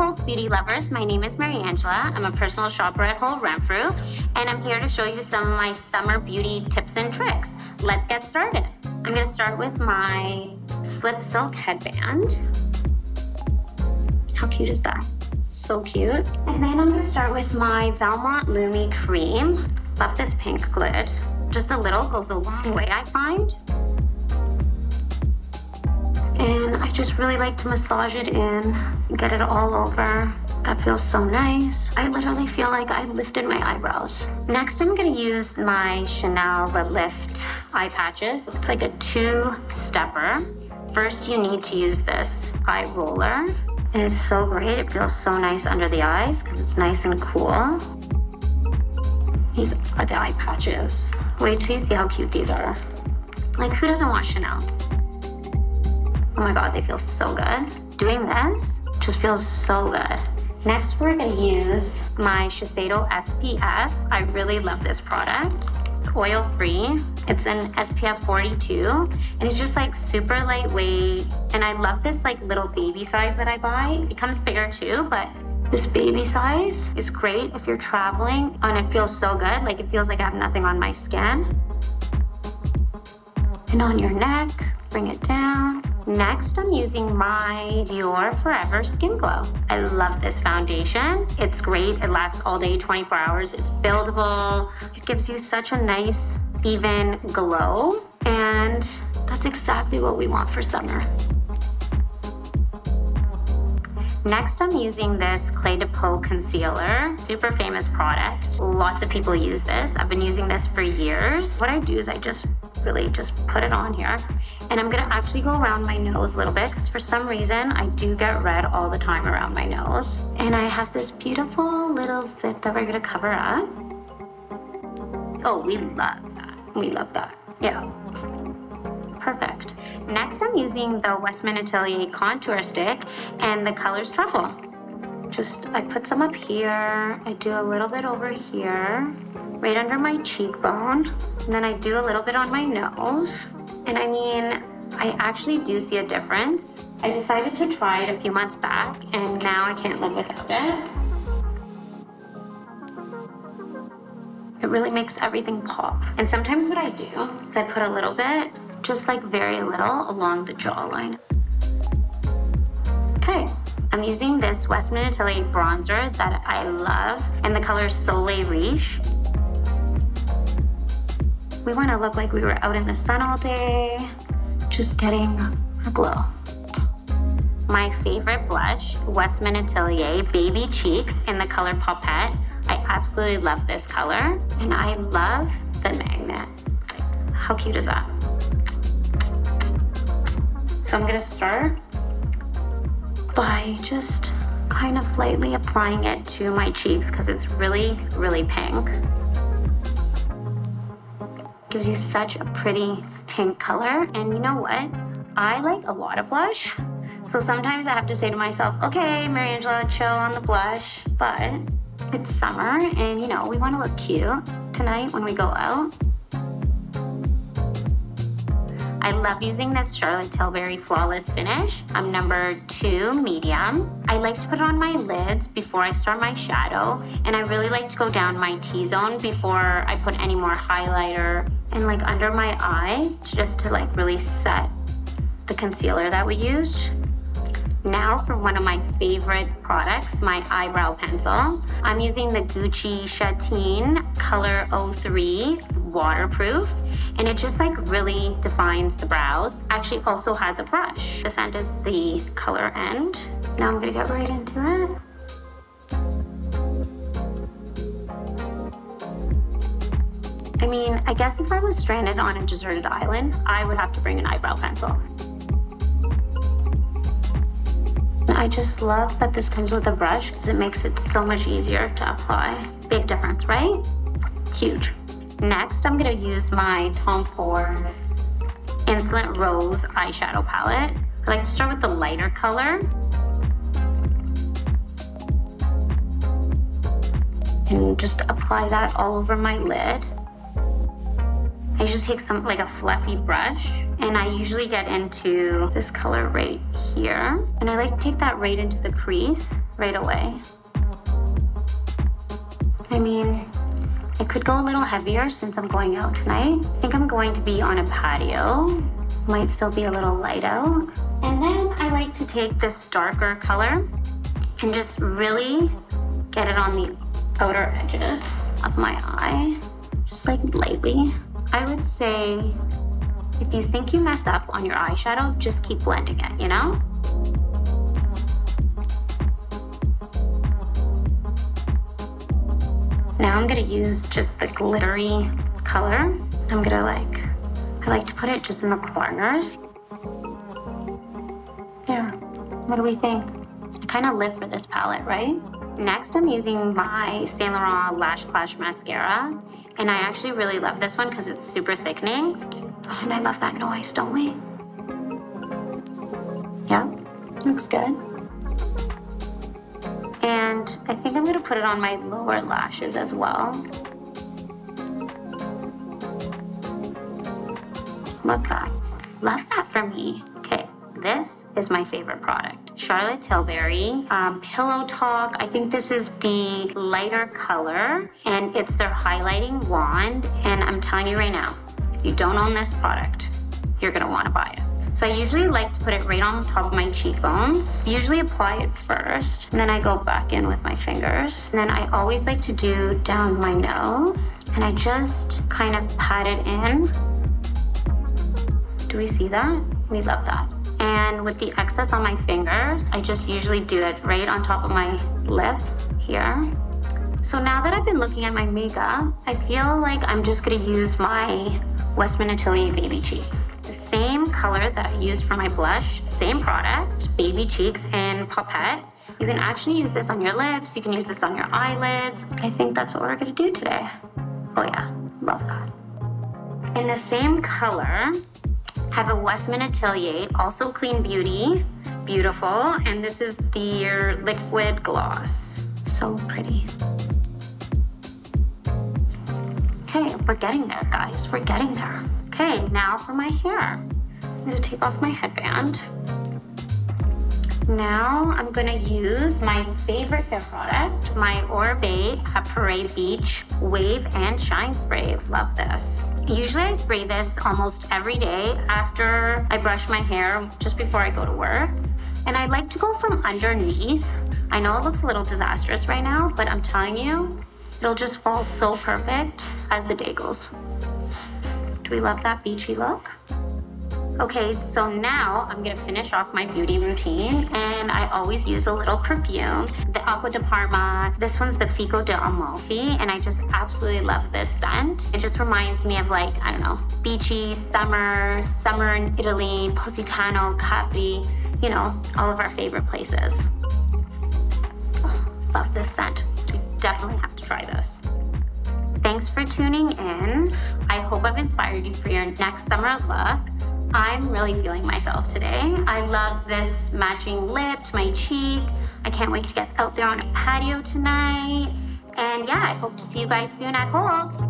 Holts beauty lovers, my name is Mariangela. I'm a personal shopper at Holt Renfrew, and I'm here to show you some of my summer beauty tips and tricks. Let's get started. I'm gonna start with my slip silk headband. How cute is that? So cute. And then I'm gonna start with my Valmont Lumi Cream. Love this pink lid. Just a little goes a long way, I find. Just really like to massage it in, get it all over. That feels so nice. I literally feel like I lifted my eyebrows. Next, I'm gonna use my Chanel Le Lift eye patches. It's like a two-stepper. First, you need to use this eye roller. And it's so great. It feels so nice under the eyes because it's nice and cool. These are the eye patches. Wait till you see how cute these are. Like, who doesn't want Chanel? Oh my God, they feel so good. Doing this just feels so good. Next, we're gonna use my Shiseido SPF. I really love this product. It's oil-free. It's an SPF 42, and it's just like super lightweight. And I love this like little baby size that I buy. It comes bigger too, but this baby size is great if you're traveling, and it feels so good. Like it feels like I have nothing on my skin. And on your neck, bring it down. Next, I'm using my Dior Forever Skin Glow. I love this foundation. It's great. It lasts all day, 24 hours. It's buildable. It gives you such a nice, even glow. And that's exactly what we want for summer. Next, I'm using this de Peau concealer. Super famous product. Lots of people use this. I've been using this for years. What I do is I just really just put it on here. And I'm gonna actually go around my nose a little bit because for some reason I do get red all the time around my nose. And I have this beautiful little zip that we're gonna cover up. Oh, we love that. We love that. Yeah. Perfect. Next, I'm using the Westman Atelier contour stick and the colors truffle. Just, I put some up here. I do a little bit over here, right under my cheekbone. And then I do a little bit on my nose. And I mean, I actually do see a difference. I decided to try it a few months back, and now I can't live without it. It really makes everything pop. And sometimes what I do is I put a little bit just like very little along the jawline. Okay, I'm using this Westman Atelier bronzer that I love, and the color Soleil Riche. We wanna look like we were out in the sun all day, just getting a glow. My favorite blush, Westman Atelier Baby Cheeks in the color Poppette. I absolutely love this color, and I love the magnet. How cute is that? So I'm gonna start by just kind of lightly applying it to my cheeks because it's really, really pink. Gives you such a pretty pink color. And you know what? I like a lot of blush. So sometimes I have to say to myself, okay, Mariangela, chill on the blush. But it's summer and you know, we wanna look cute tonight when we go out. I love using this Charlotte Tilbury Flawless Finish. I'm number two, medium. I like to put it on my lids before I start my shadow, and I really like to go down my T-zone before I put any more highlighter and like under my eye, to just to like really set the concealer that we used. Now for one of my favorite products, my eyebrow pencil. I'm using the Gucci Chatine Color 03 waterproof and it just like really defines the brows. Actually also has a brush. This end is the color end. Now I'm gonna get right into it. Guess if I was stranded on a deserted island, I would have to bring an eyebrow pencil. I just love that this comes with a brush because it makes it so much easier to apply. Big difference, right? Huge. Next, I'm gonna use my Tom Ford Insolent Rose eyeshadow palette. I like to start with the lighter color. And just apply that all over my lid. I just take some like a fluffy brush and I usually get into this color right here. And I like to take that right into the crease right away. I mean, I could go a little heavier since I'm going out tonight. I think I'm going to be on a patio. Might still be a little light out. And then I like to take this darker color and just really get it on the outer edges of my eye, just like lightly. I would say if you think you mess up on your eyeshadow, just keep blending it, you know? Now I'm gonna use just the glittery color. I'm gonna like, I like to put it just in the corners. There, what do we think? I kind of live for this palette, right? Next, I'm using my Saint Laurent Lash Clash Mascara. And I actually really love this one because it's super thickening. Oh, and I love that noise, don't we? Yeah, looks good. And I think I'm gonna put it on my lower lashes as well. Love that. Love that for me. This is my favorite product. Charlotte Tilbury um, Pillow Talk. I think this is the lighter color and it's their highlighting wand. And I'm telling you right now, if you don't own this product, you're gonna wanna buy it. So I usually like to put it right on top of my cheekbones. Usually apply it first, and then I go back in with my fingers. And then I always like to do down my nose, and I just kind of pat it in. Do we see that? We love that. And with the excess on my fingers, I just usually do it right on top of my lip here. So now that I've been looking at my makeup, I feel like I'm just gonna use my Westman Atelier Baby Cheeks. The same color that I used for my blush, same product, Baby Cheeks in Popette. You can actually use this on your lips, you can use this on your eyelids. I think that's what we're gonna do today. Oh yeah, love that. In the same color, have a Westman Atelier, also Clean Beauty, beautiful. And this is their liquid gloss. So pretty. Okay, we're getting there, guys. We're getting there. Okay, now for my hair. I'm gonna take off my headband. Now I'm gonna use my favorite hair product, my Oribe Apres Beach Wave and Shine Spray. Love this. Usually I spray this almost every day after I brush my hair, just before I go to work. And I like to go from underneath. I know it looks a little disastrous right now, but I'm telling you, it'll just fall so perfect as the day goes. Do we love that beachy look? Okay, so now I'm gonna finish off my beauty routine and I always use a little perfume. The Acqua di Parma, this one's the Fico di Amalfi and I just absolutely love this scent. It just reminds me of like, I don't know, beachy, summer, summer in Italy, Positano, Capri, you know, all of our favorite places. Oh, love this scent. You definitely have to try this. Thanks for tuning in. I hope I've inspired you for your next summer look. I'm really feeling myself today. I love this matching lip to my cheek. I can't wait to get out there on a patio tonight. And yeah, I hope to see you guys soon at Holts.